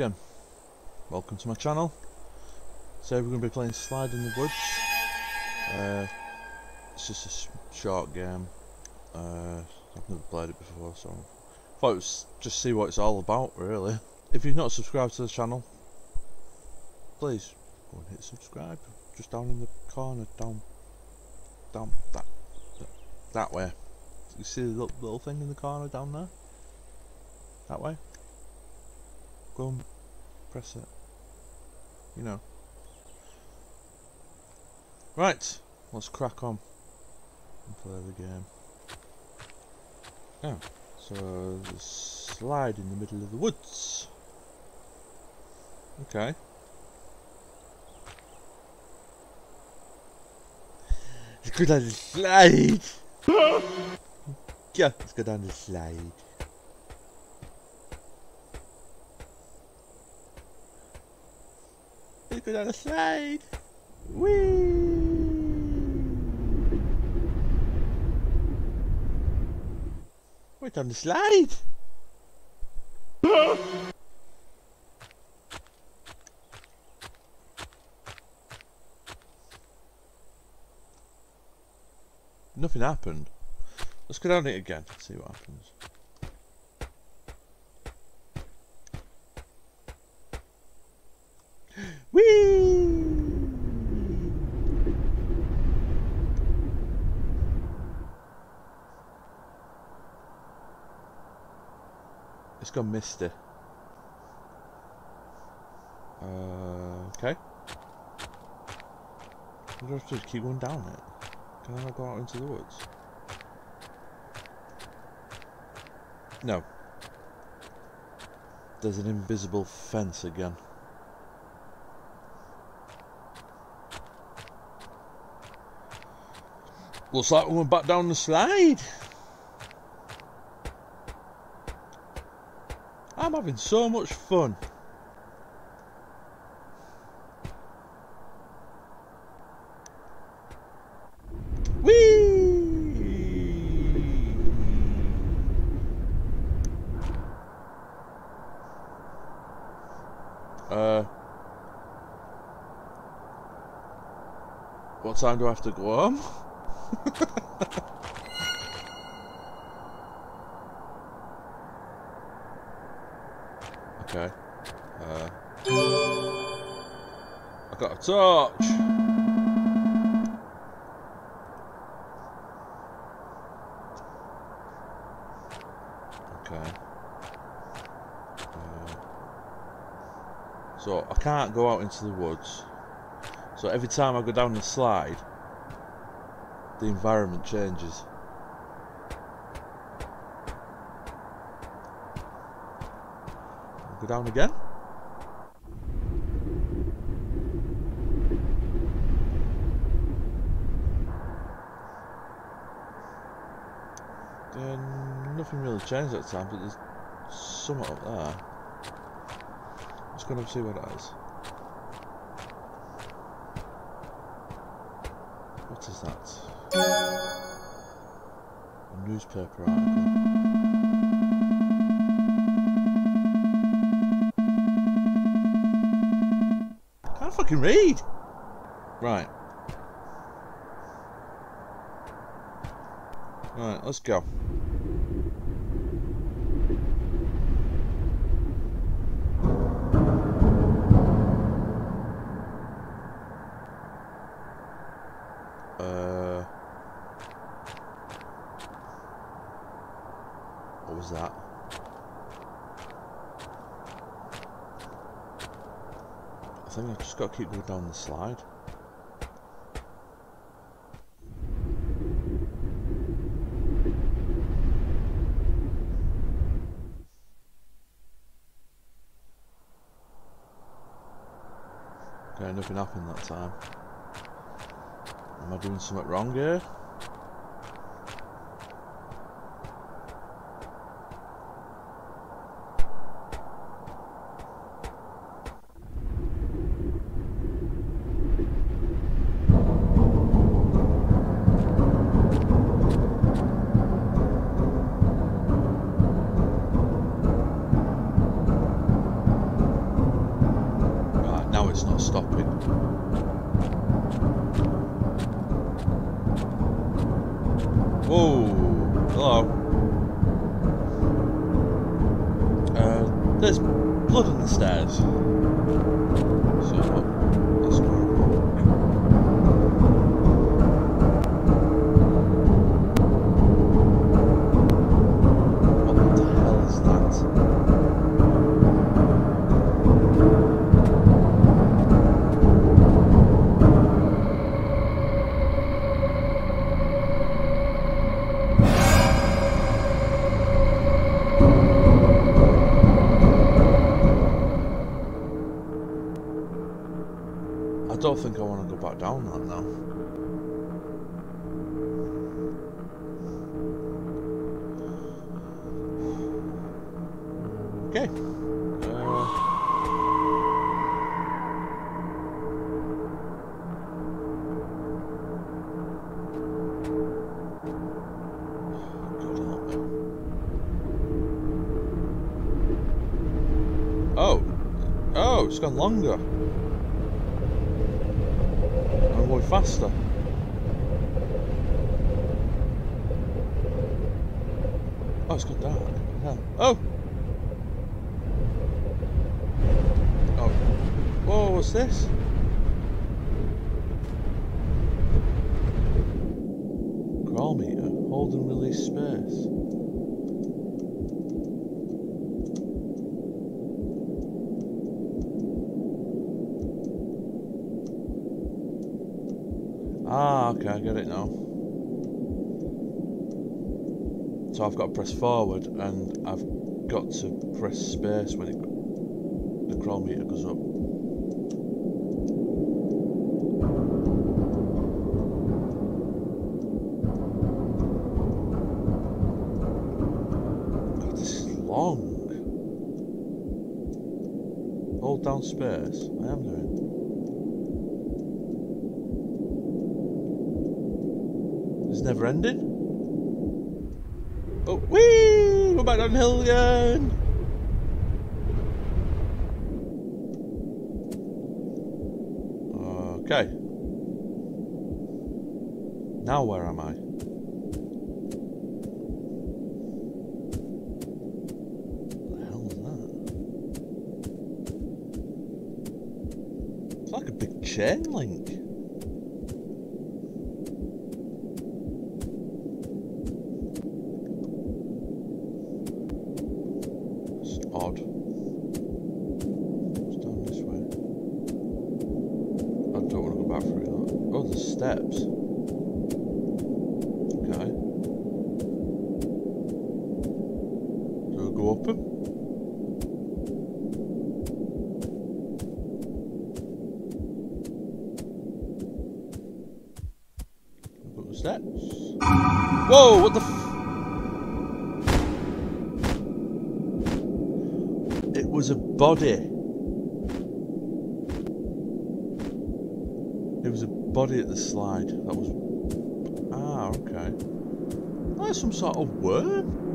again. Welcome to my channel. Today we're going to be playing Slide in the Woods. Uh, it's just a short game. Uh, I've never played it before, so I thought it was just see what it's all about, really. If you've not subscribed to the channel, please go and hit subscribe. Just down in the corner, down, down that, that, that way. You see the little, thing in the corner down there? That way? Go press it. You know. Right, let's crack on and play the game. Yeah, so the slide in the middle of the woods. Okay. Let's go down the slide. yeah, let's go down the slide. Let's go down the slide. Whee! We're down the slide. Nothing happened. Let's go down it again, see what happens. Whee! It's gone misty. Uh, okay. What do I have to? Keep going down it? Can I not go out into the woods? No. There's an invisible fence again. Looks like we went back down the slide. I'm having so much fun. Uh, what time do I have to go home? okay. Uh, I got a torch. Okay. Uh, so I can't go out into the woods. So every time I go down the slide, the environment changes. Go down again. Then nothing really changed that time, but there's somewhat up there. Let's go and see what that is. Is that? A newspaper article. Can't fucking read! Right. Right, let's go. Uh, what was that? I think I've just got to keep going down the slide. Okay, nothing happened that time. Am I doing something wrong here? Don't think I want to go back down that now. Okay. Uh. Oh. Oh, it's gone longer. I'm faster. Oh, it's gone dark. Oh! Oh. Whoa, what's this? Crawl meter. Hold and release space. Ah, okay, I get it now. So I've got to press forward and I've got to press space when it the crawl meter goes up. God, this is long. Hold down space. I am doing. It's never ending. Oh, whee! Go back downhill again. Okay. Now where am I? What the hell is that? It's like a big chain link. It's odd. It's down this way. I don't want to go back through that. Oh, there's steps. Okay. Do I go up them? Up the steps. Whoa! What the? F It was a body. It was a body at the slide. That was. Ah, okay. That's some sort of worm.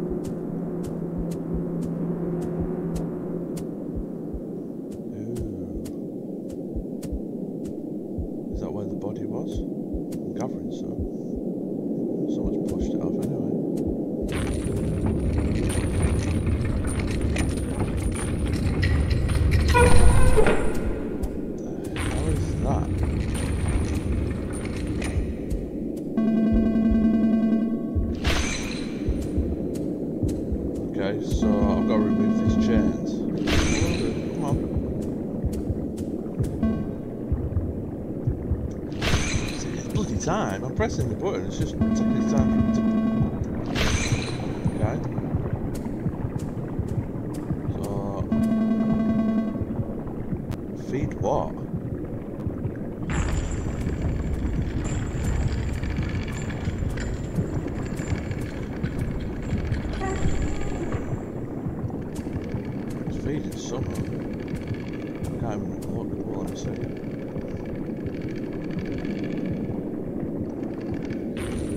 So I've got to remove these chains. Come on. It's, bloody time. I'm pressing the button. It's just taking its time to. Okay. So. Feed what? It's feeding somehow. I can't even look. Hold on a second.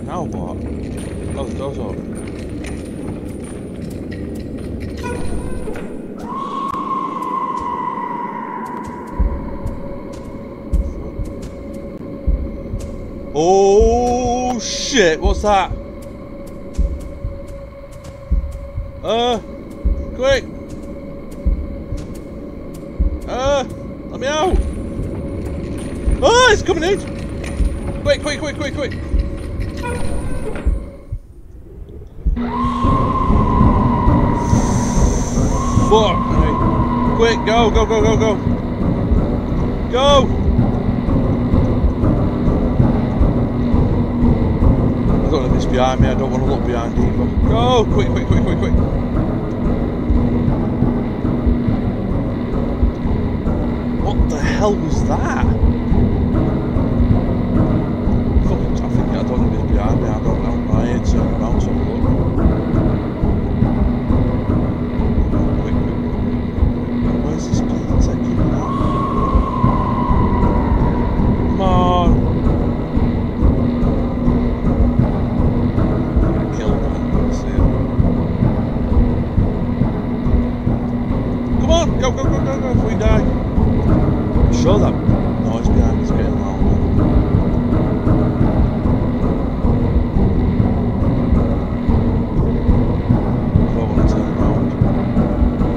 Now what? Oh, shit! What's that? Uh, quick! Uh, let me out! Oh, it's coming in! Quick, quick, quick, quick, quick! Fuck me. Quick, go, go, go, go, go! Go! I don't know if it's behind me, I don't want to look behind either. Go! Quick, quick, quick, quick, quick! What the hell was that? Fucking, I think I don't know if it's behind me, I don't know. I ain't turning around to have a look. Quick, quick, quick, quick, quick. Where's this plane taking me now? Come on! Kill that. See it. Come on! Go, go, go, go, go, before we die! I'm sure that noise behind is getting louder. I don't want to turn around.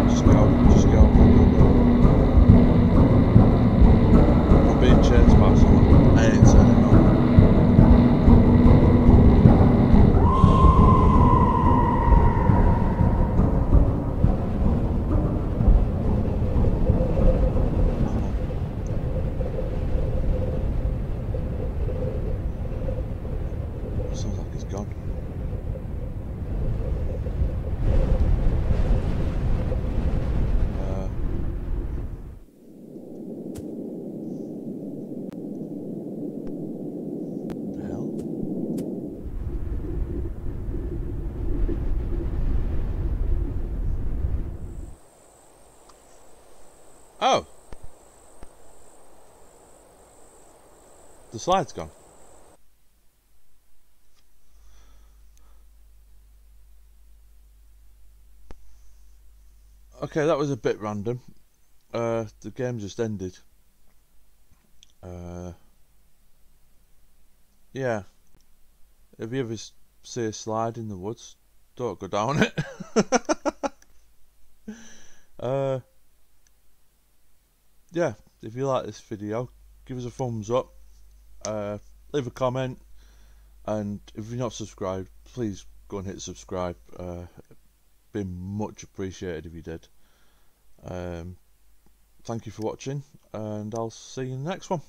Just go, just go, go, go, go. I'm being chased by someone. I ain't turning around. Sounds like he's gone. Uh, the hell? Oh! The slide's gone. Okay, that was a bit random. Uh, the game just ended. Uh, yeah. If you ever see a slide in the woods, don't go down it. uh, yeah, if you like this video, give us a thumbs up uh, leave a comment, and if you're not subscribed, please go and hit subscribe. Uh, been much appreciated if you did. Um, thank you for watching, and I'll see you in the next one.